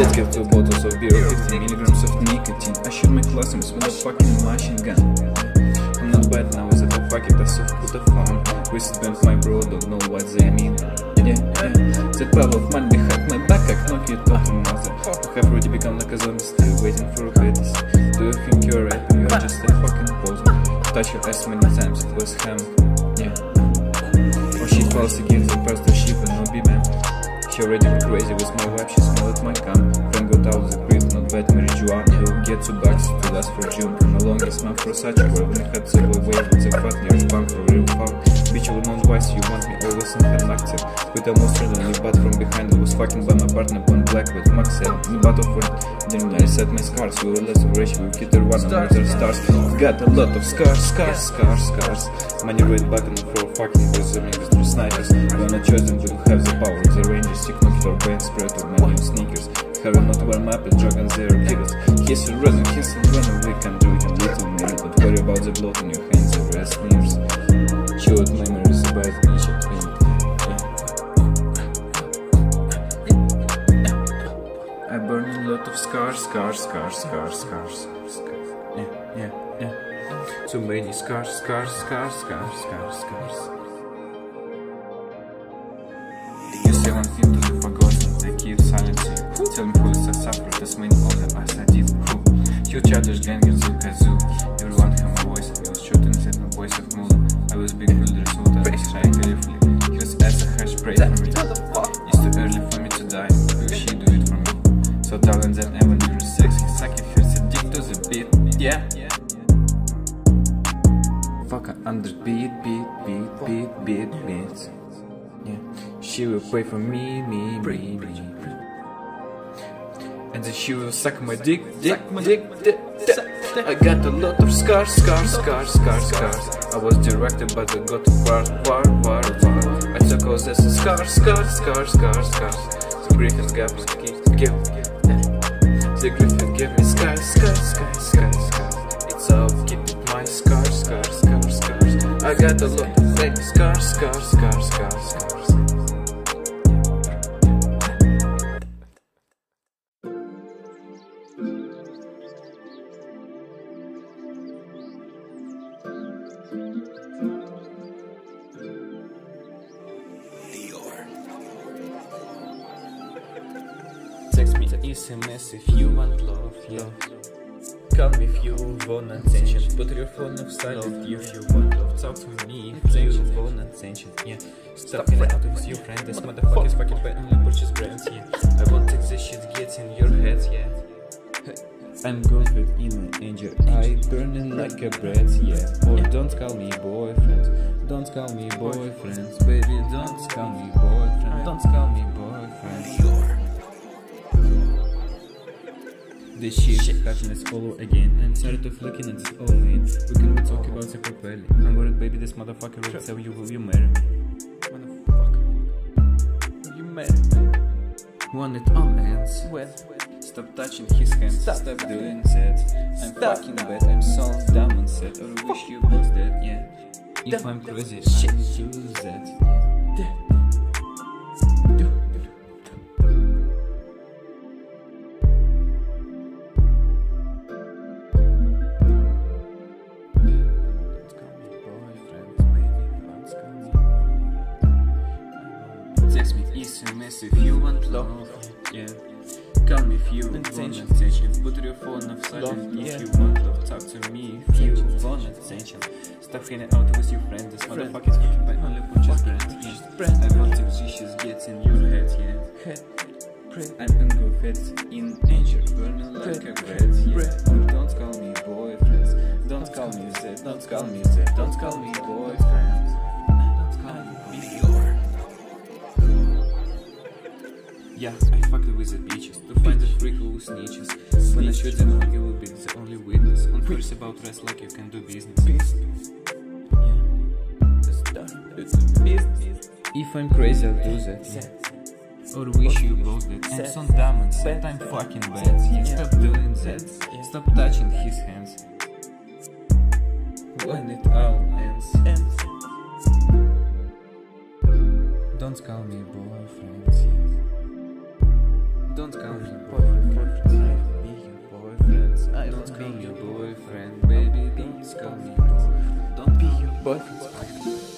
Let's get two bottles of beer, 50 milligrams of nicotine. I shoot my classmates with a fucking machine gun. I'm not bad now, is it a fucking тусовку the fun? Wasted band my bro, don't know what they mean. Yeah, yeah. The power of man behind my back, I knock you talking mother. I have already become like a zombie, still waiting for a fetus. Do you think you're rapping? You're just a fucking poser. Touch your ass many times, it was ham. Yeah. Or she falls against the first sheep and no be man. Already crazy with my wife, she smelled my cum. Friend got out of the crib, not bad marijuana. You'll get two bucks to last for June. The longest month for such a girl. Had the wave with the fat punk for real fuck. Bitch, you know twice, you want me always in her active. With almost friendly, but from behind I was fucking by my partner, one black with Max. In the battle for then I set my scars. We were less rich, we hit her one and murder stars. Got a lot of scars, scars, scars, scars. Money right back on the floor, fucking with the niggas, three snipers. When I chose them, will have the power. The rangers, sick or band spread or my new sneakers. Have not wear map and drug and zero killers. Kiss and run, kiss and run, we can do it in little minute. But worry about the blood on your hands and rest nears. Short memories about each and I burn a lot of scars, scars, scars, scars, scars, scars. Yeah, yeah, yeah. So many scars, scars, scars, scars, scars, scars. You say one thing to the forgotten, they keep silence you. Tell me who is the sufferer, this main owner, as I did. Who? You childish gang in Zoo Kazoo. Voice of Mula. I was big builder, so that was trying carefully. He was as a hash spray for me. It's too early for me to die, will she do it for me? So talent that ever near sex, he sacrificed a dick to the beat, yeah. Fuck a under beat, beat, beat, beat, beat, beat. Yeah, she will pray for me, me, me, me. And then she will suck my dick, dick, dick, dick. I got a lot of scars, scars, scars, scars, scars. I was directed, but I got war, war, war, war. I took all this scars, scars, scars, scars, scars. The Griffin gave me, give, the Griffin gave me scars, scars, scars, scars, scars. It's all keep my scars, scars, scars, scars. I got a lot of fake scars, scars, scars, scars, scars. Text me SMS if you want love, yeah. Call me if you want attention. Put your phone silent if you want love. Talk to me if you want attention, yeah. Stop getting out with your friend. This motherfucker is fucking bad and purchase brands, yeah. I want take this shit get in your head, yeah. I'm ghosted in an angel eye, burning like a bread, yeah. Or don't call me boyfriend, don't call me boyfriend, baby, don't call me boyfriend, don't call me boyfriend. This shit catching us all again. I'm tired of looking at this old man. We can we talk about it properly. I'm worried, baby, this motherfucker will tell you will you marry me? Motherfucker. Will you marry me? Want it all ends. Well, Stop touching his hands, stop, doing that. I'm fucking bad, I'm so dumb and sad. Or wish you was dead, yeah. If I'm crazy, I do that. Don't like you can do business. Yeah. It's done. It's a business. If I'm crazy, I'll do that. Yeah. Or wish you both that. I'm so dumb and sad. I'm fucking bad. Yeah. Stop doing that. Stop touching his hands. When it all ends. Don't call me boyfriend. Yeah. Don't call me boyfriend, boyfriend, be your boyfriend. I don't be your boyfriend, baby. Don't call me boyfriend. Don't be your boyfriend.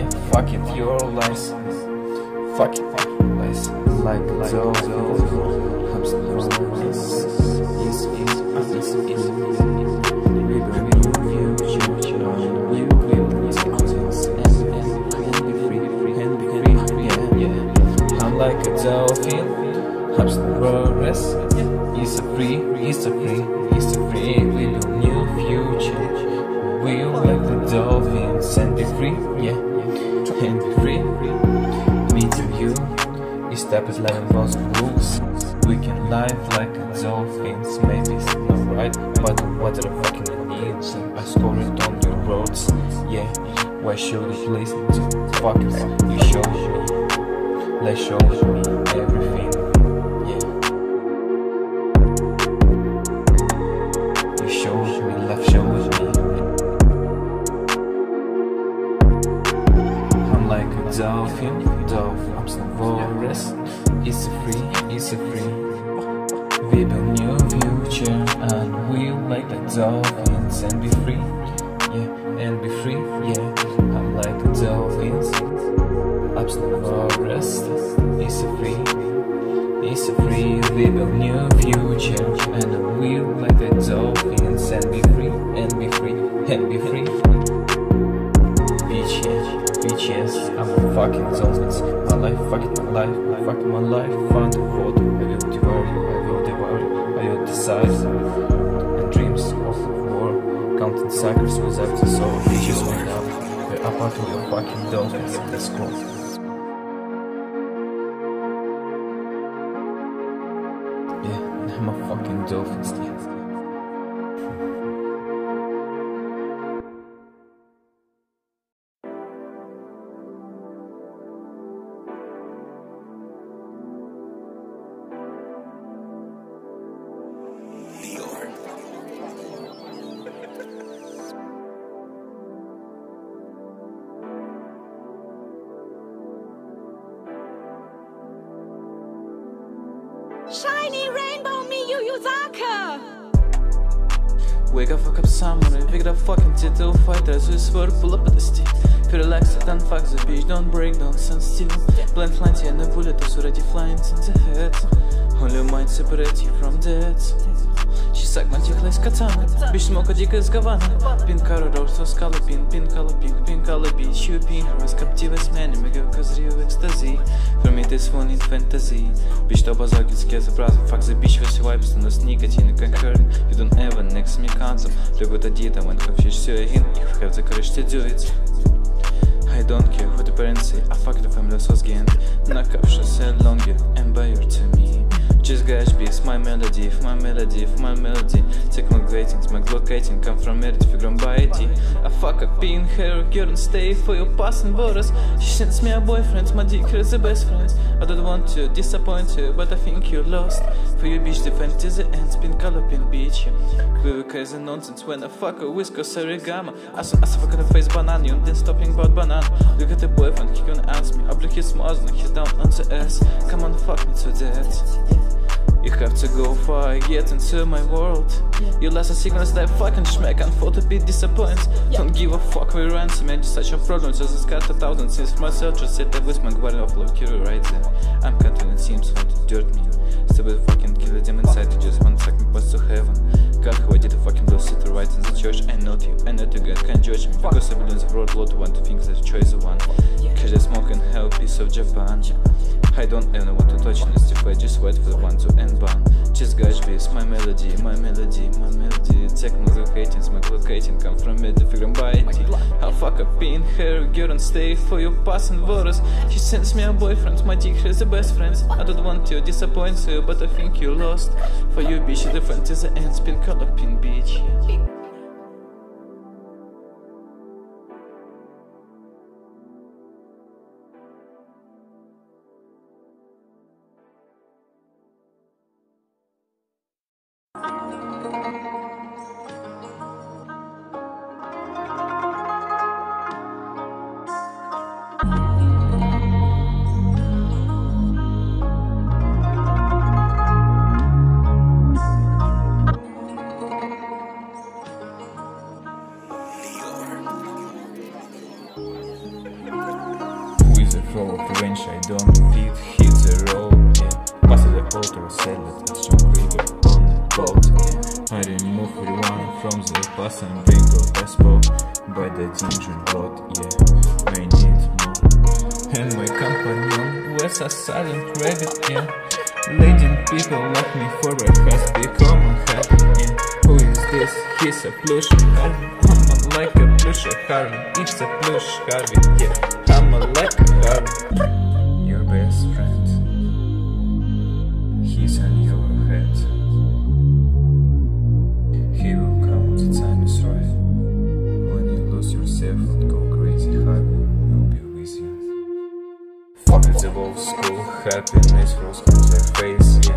Yeah, fuck it, your lies. Fuck it, fuck your lies. Like I'm still. We we free, and be free, yeah, yeah. I'm like a dolphin. I'm still progress. It's a free, it's a free, it's a free a new future. We'll like the dolphins. And be free, yeah, and be free. Meeting you is step is like most rules. We can live like a dolphins, maybe it's not right, but what the fucking needs? I score it on your roads, yeah. Why should you listen to fuck it? You show me, let's show me everything. Dolphin, dolphin, I'm still walrus. It's a free, it's a free. We build new future and we like the dolphins and be free. Yeah, and be free, yeah. I'm like a dolphins. I'm still walrus. It's a free. It's a free, we build new future And we like the dolphins And be free, and be free, and be free Bitches, bitches, I'm a fucking dolphins My life, fucking my life, fucking my life. Found the world, I will devour you, I will devour you I will decide. And dreams of war Counting cycles without the soul. Bitches went up, we're up out of your fucking dolphins Let's go Yeah, I'm a fucking dolphin fuck up samurai, pick up fucking title fighter, so it's for pull up at the stick. Relax it and fuck the bitch, don't break, don't stand still. Blind flying and a bullet is already flying in the head. Only mind separate you from death. She suck my dick like katana, bitch smoke a dick as Gavana. Pin color or so scala pin, pin color pink, pin color beach, you pin, was captive man, mega cause real ecstasy. For me this one in fantasy. Bitch to bazar gets scared surprise, fuck the bitch with vibes, но с никотин как hurting. You don't ever next me cancel. Look what I did, I went confused, все in, you have the courage to do it. I don't care what the parents say, I fuck the family was again. Накавшись longer and by your to me. Just got beats, my melody, my melody, my melody. Take my greetings, my locating Come from Merit, figure by ID I fuck up in her, girl stay for your passing borders She sends me a boyfriend, my dick is the best friend I don't want to disappoint you, but I think you're lost. For you bitch, the fantasy ends, pin color, pin bitch as a nonsense when I fuck a whisker, origami I saw, I saw fuck the face banana, you didn't stopping about banana. Look at the boyfriend, he gonna ask me I blew his mouth and he's down on the ass Come on, fuck me to death you have to go far, get into my world. You last a signals that fucking schmeck. And for to be disappointed. Don't give a fuck we ransom, and just such a problem. Just it's got a thousand for myself Just sit there with my guardian of love, right there. I'm it seems want to dirt me Still with fucking killer them inside, you just want to suck me past to heaven. God, who I did a fucking love, sit right in the church. I know you, I know you, God can't judge me. Because I believe the world, Lord want to think that choice the one Cause I smoke and hell, piece of Japan. I don't ever want to touch this if I just wait for the one to end ban Just guys beats, my melody, my melody, my melody. Techno locating, my locating, come from me, the figure by it I'll fuck up in her, girl and stay for your passing waters She sends me a boyfriend, my dick has the best friends I don't want to disappoint you, but I think you lost. For you bitch, the fantasy ends, pin color, pin bitch like me forward has become unhappy, yeah Who is this? He's a plush Harvey. I'm a like a plush Harvey. It's a plush Harvey, yeah. I'm a like a Harvey. Your best friend. He's on your head. He will come the time is right When you lose yourself and go crazy. Harvey will be with you Fuck the old school happiness froze on her face,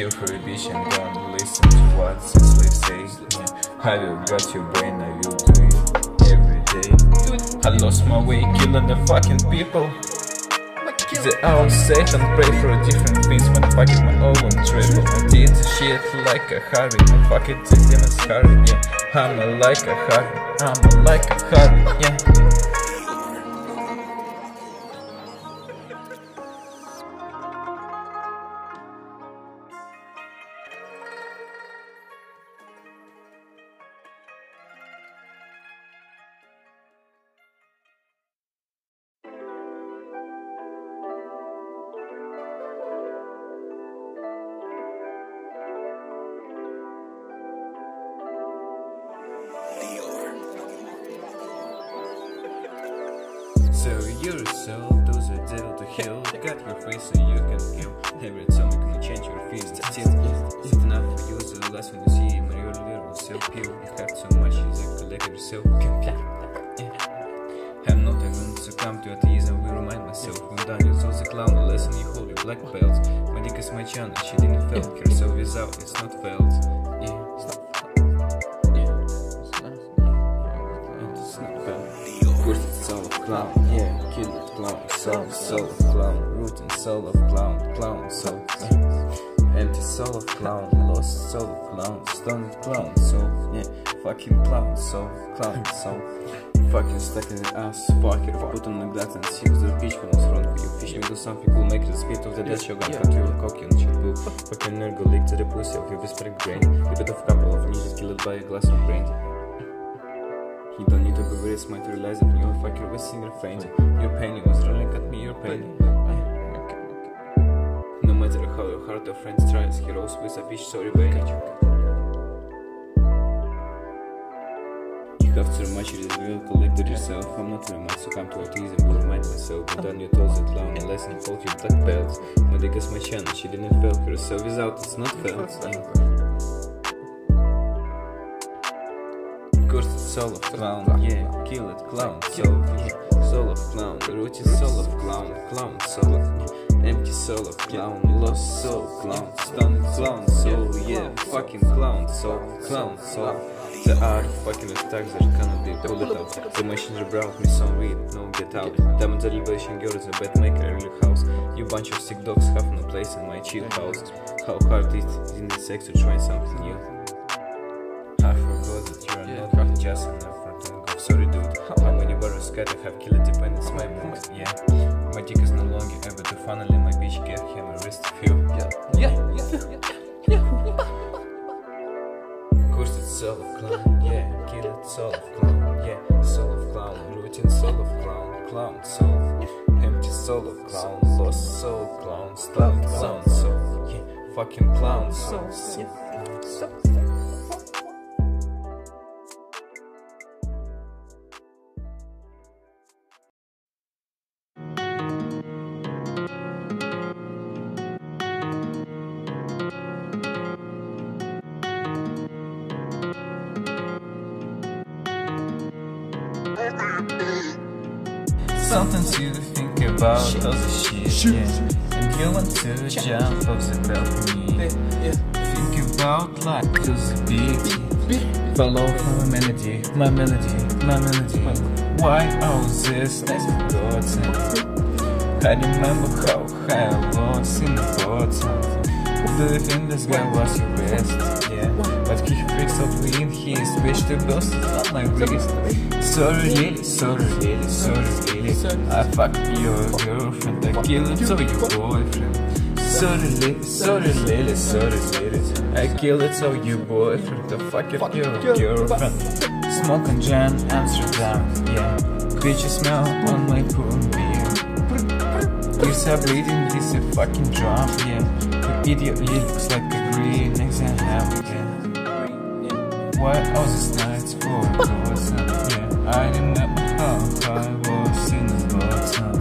Kill and don't listen to what the slaves say, yeah I will got your brain, I will do it every day? I lost my way killing the fucking people. The owl Satan pray for different things when fucking my own triple I did shit like a Harry, I fuck it the demons Harry, yeah. I'm a like a Harry, I'm a like a Harry, yeah you're a soul, those are devil to hell Got your face so you can kill Every time you can change your feelings. It, it's enough for you The last when you see him Your little self kill You have so much, you like collect yourself. I'm not even succumb to atheism Will remind myself. When Daniel saw the clown The lesson you hold your black belt. My dick is my channel She didn't fail Herself is out, it's not felt soul, soul of clown, root and soul of clown, clown, soul, empty soul of clown, lost soul of clown, stoned clown, soul, yeah, fucking clown, soul, clown, soul, fucking stuck in the ass, fucker, put on the glass and see the bitch when I was wrong for you, fish me do something cool, make the speed of the death shogun, cut your cocky on shit boo, fucking nergo leak to the pussy of your whispering brain, a bit of couple of ninjas killed by a glass of brandy. You don't need to be very smart to realize that you're fucking wasting your friend. Your pain was rolling at me, your pain. No matter how hard your friend tries, he rolls with a bitch, sorry, baby. You have too much, you will collect it yourself. I'm not very much, so come to autism, will remind myself and done your toes at clown a lesson hold your black belts my dick is my channel she didn't feel herself without it's not felt yeah. It's soul of clown, yeah, kill it, clown, soul, yeah, soul of clown, root is soul of clown, clown, soul of, yeah, empty soul of clown, lost soul, clown, stunned clown, soul, yeah, fucking clown, soul, clown, soul. The art fucking attacks that cannot be pulled out. The machines brought me some weed, no get out. Diamond elevation girls, a bed maker, real house. You bunch of sick dogs have no place in my chill house. How hard it is in the sex to try something new. I forgot that you are not just enough for doing good. Sorry, dude. How many barrels got to have killer dependence? My moment, yeah. My dick is no longer able to finally my bitch get him a wrist feel. Yeah, yeah, yeah, yeah. Course it's soul of clown, yeah. Kill it, soul of clown, yeah. Soul of clown, routine soul of clown, clown soul. Empty soul of clown, lost soul clown, stunned clown soul, yeah. Fucking clown soul, yeah. About all the shit, yeah. And you want to jump off the balcony. Think about life to the big. Follow my melody, my melody, my melody. Why all this nice forgotten? I remember how high I was in the bottom. Do you think this guy was your best? Yeah, but he freaks out when he switched to burst on my wrist. Sorry, sorry, sorry. I fucked your girlfriend, I killed it, so your boyfriend. Sorry, sorry, sorry. I killed it, so your boyfriend, I fucked your girlfriend. Smoking Jan, Amsterdam, yeah. Bitch, you smell on my poor beer. Ears are bleeding, this a fucking drum, yeah. The idiot looks like a green exam, yeah. Why all these nights for. I remember how I was in the bottom.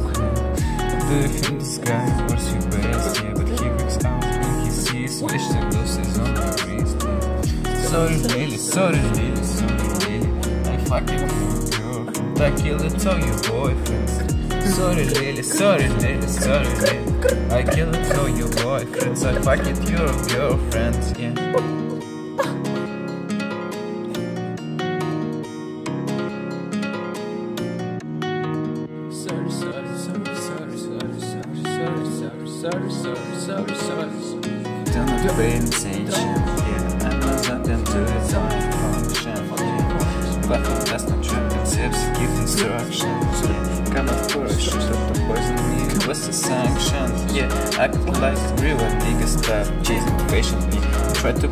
Do you think this was your best, yeah. But he freaks out when he sees wish the ghosts on my wrist. Sorry, lady, sorry, lady, sorry, lady. I fucking girlfriend. I killed it, all your boyfriends. Sorry, lady, sorry, lady, sorry, lady. I killed it, all your boyfriends. I fuck it, your girlfriends, yeah.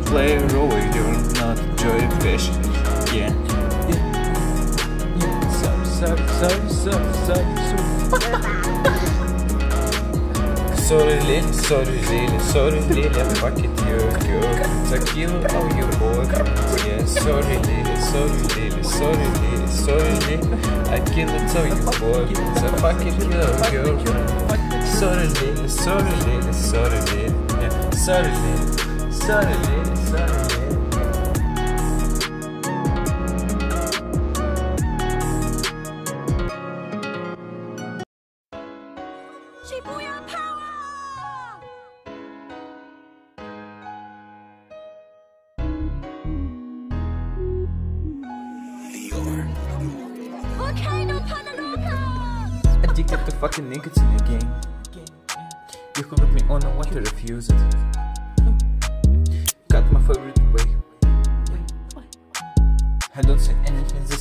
play a role, you're not jellyfish. Yeah, yeah, yeah. Sub, sub, sub, sub, sub, sub. Sorry, little, sorry, little, sorry, little, fuck it, your girl. The kill all your boy. Yeah, sorry, little, sorry, little, sorry, little, sorry, little. I kill it, so you boy. The fuck it, your girl. Sorry, little, sorry, little, sorry, little, yeah, sorry, little. sorry, little.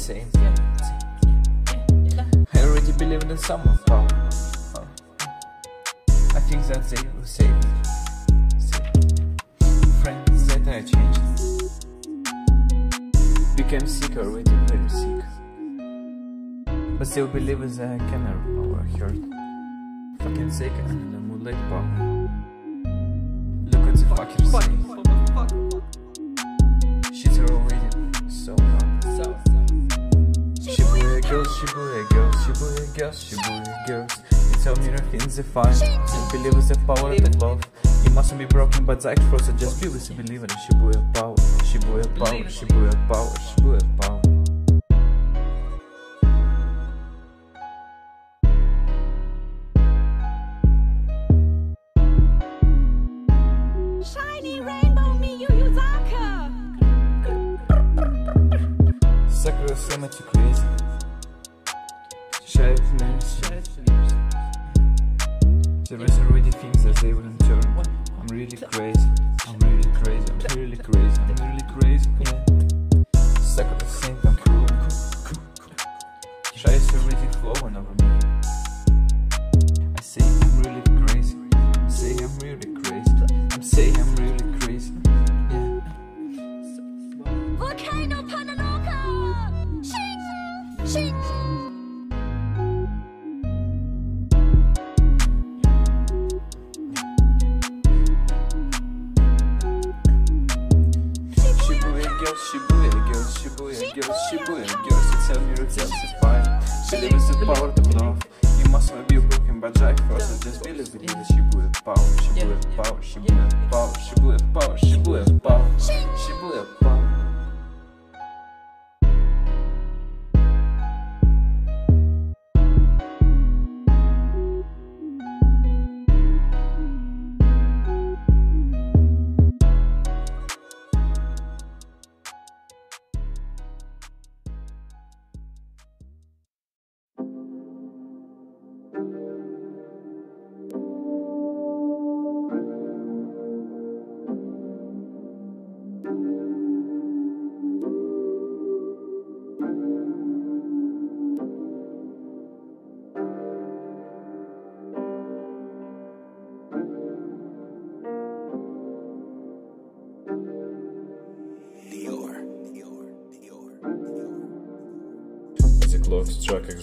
Same. I already believe in someone. I think that they will save me. Friends that I changed. Became sick already, very sick. But still believe that I can power hurt. Fucking sick and the moonlight power. Look at the fucking. Girls, Shibuya girls, Shibuya girls, Shibuya girls. You tell me everything's fine. You believe in the power of love. You mustn't be broken, but Zach Frost, just be with a believer in Shibuya power, Shibuya power, Shibuya power, Shibuya power. Shiny rainbow me Yu Yu Zaka. Sakura Sama too crazy. Nerves. There is already things that they wouldn't turn. I'm really crazy. I'm really crazy. I'm really crazy. I'm really crazy. Yeah. Sakura think I'm cool. Shy is already flowing over me. I say I'm really crazy. I say I'm really crazy. I'm saying I'm really crazy. Is Shibuya power, Shibuya power, Shibuya power, Shibuya power, Shibuya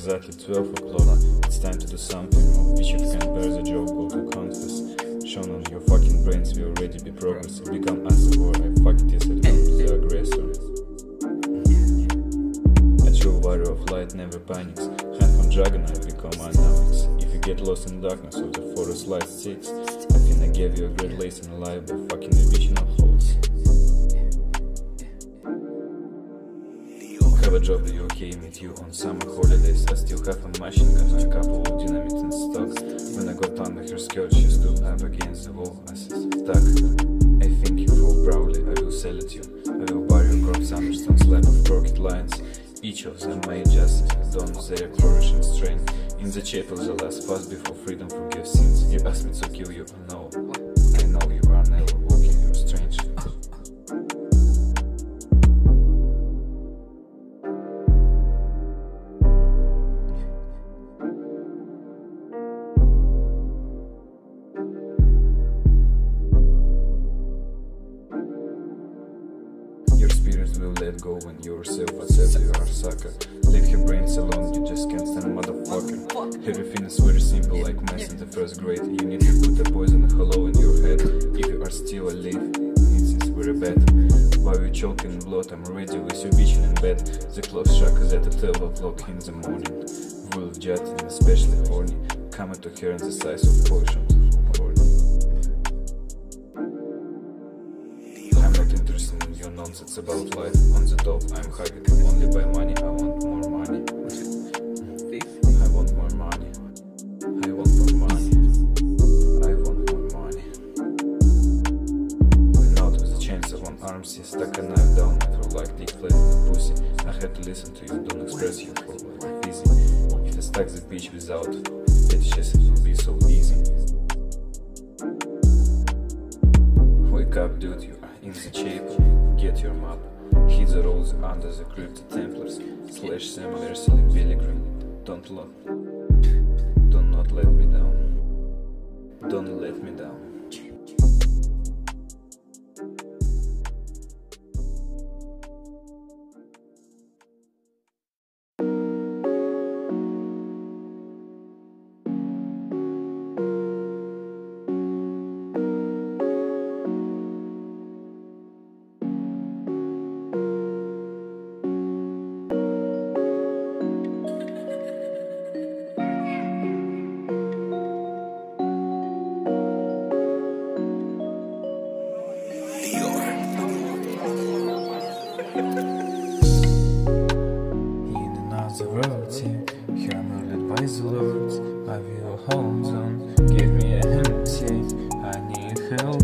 exactly 12 o'clock. It's time to do something of which you can bear the joke or to confess. Shown on your fucking brains will already be progress. Become as war, I fuck it is the aggressor. A true warrior of light never panics. Hand from dragon, I become unknowns. If you get lost in darkness of the forest light six, I think I gave you a great lesson alive by fucking additional holes. Have a job you okay meet you on summer holidays. I still have a machine gun and a couple of dynamite in stock. When I got under her skirt, she stood up against the wall. I said, Stuck. I think you fall proudly. I will sell it you. I will buy your crops under stone's line of crooked lines. Each of them made justice, done their and strength. In the chapel, the last fast before freedom forgive sins. You asked me to kill you. No, let go when you yourself accept you are sucker. Leave your brains alone, you just can't stand a motherfucker. Everything is very simple, like math in the first grade. You need to put a poison hollow in your head. If you are still alive, it's, very bad. While you choking blood, I'm ready with your bitch in bed. The clock struck is at the 12 o'clock in the morning. Wolf jet and especially horny. Coming to her in the size of potion. Nonsense about life on the top. I'm hugging only by money. I want more money. I want more money. I want more money. I want more money. Without with the chance of one arm, stuck a knife down my throat like dick flat in pussy. I had to listen to you, don't express your fault like easy. If I stack the bitch without fetishes, it will be so easy. Wake up, dude, you are in the chapel. Your map. Hit the roads under the cryptid templars. Slash similarly pilgrim. Don't love. Don't not let me down. Don't let me down. In another world, here I'm ruled by the Lord. I will hold on, give me a hand, I need help.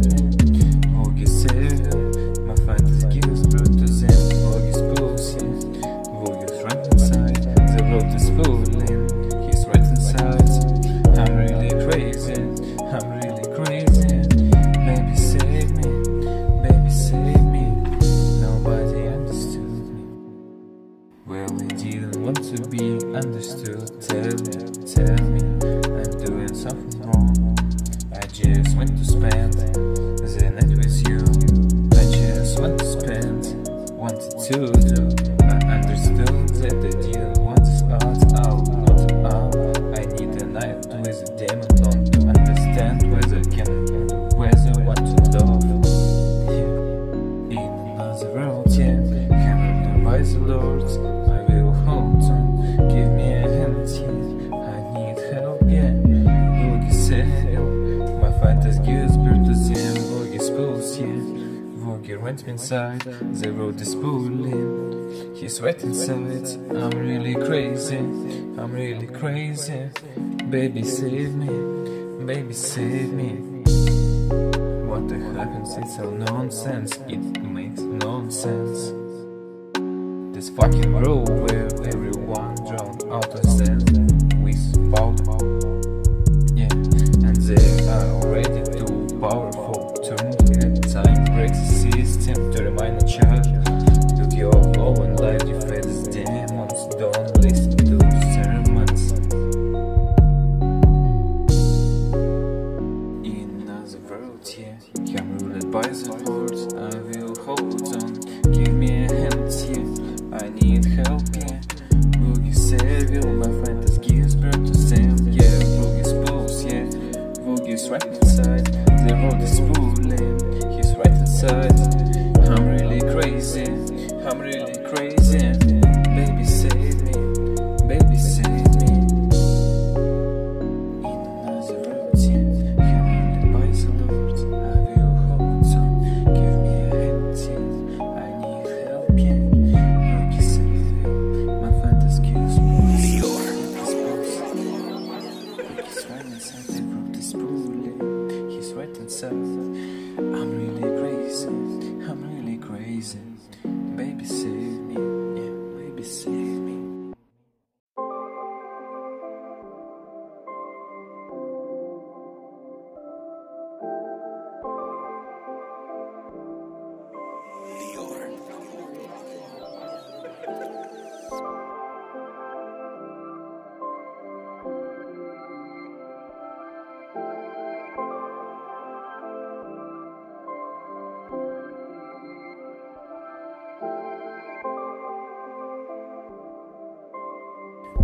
inside, the road is pulling He's wet inside, I'm really crazy, I'm really crazy. Baby save me, baby save me. What happens, it's all nonsense, it makes nonsense. This fucking road where everyone drowned out of sense I'm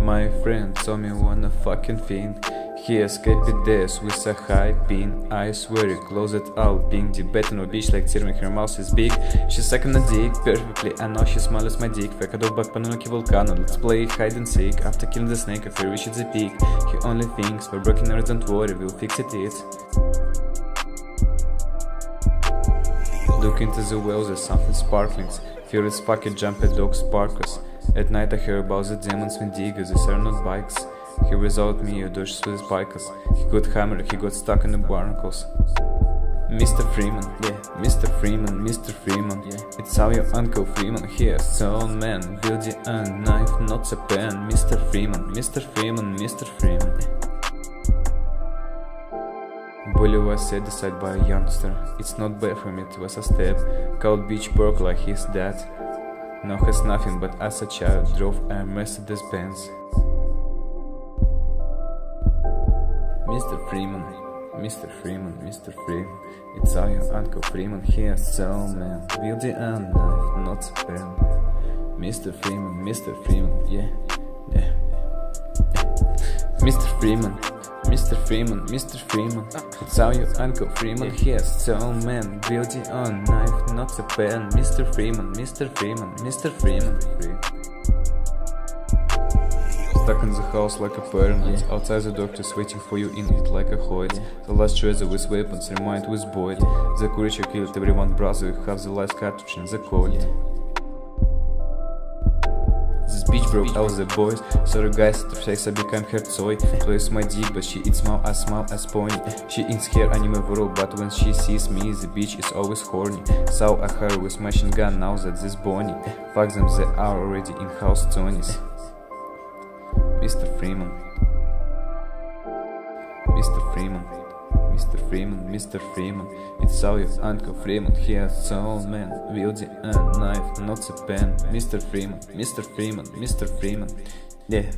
My friend saw me on a fucking thing. He escaped death with a high pin. I swear it closed out, being debating with bitch like tearing her mouth is big. She's sucking a dick perfectly, I know she smiles my dick. Fake dog back panuki volcano, let's play hide and seek. After killing the snake, after reaching the peak, he only thinks we're broken nerds, don't worry, we'll fix it. it. Look into the wells, there's something sparkling. Furious pocket jumped dog sparkles. At night I hear about the demons Wendigo, these are not bikes. He without me, you dodge with bikers. He got hammered, he got stuck in the barnacles. Mr. Freeman, yeah, Mr. Freeman, Mr. Freeman, yeah. It's how your uncle Freeman here, so man, build a knife, not a pen. Mr. Freeman, Mr. Freeman, Mr. Freeman. Bully was set aside by a youngster. It's not bad for me, it was a step. Called beach broke like his dad. Now has nothing but as a child drove a Mercedes Benz. Mr. Freeman, Mr. Freeman, Mr. Freeman. It's all your Uncle Freeman here, so man. Wielding a knife, not a pen. Mr. Freeman, Mr. Freeman, yeah, yeah. Mr. Freeman, Mr. Freeman, Mr. Freeman. Ah. It's how your Uncle Freeman here, so man. Building a knife, not a pen. Mr. Freeman, Mr. Freeman, Mr. Freeman. Stuck in the house like a paranoid. Outside the doctors waiting for you in it like a hoid. The last treasure with weapons, remind with Boyd. The creature killed everyone, brother. You have the last cartridge in the cold. Bitch broke out the boys. Sorry guys, I become her toy. Plays my dick, but she eats small as small as pony. She eats her anime world, but when she sees me, the bitch is always horny. Saw a her with machine gun, now that this bony. Fuck them, they are already in house Tonys. Mr. Freeman. Mr. Freeman. Mr. Freeman, Mr. Freeman, it's your Uncle Freeman, he has soul man, wielding a knife, not a pen. Mr. Freeman, Mr. Freeman, Mr. Freeman, yeah.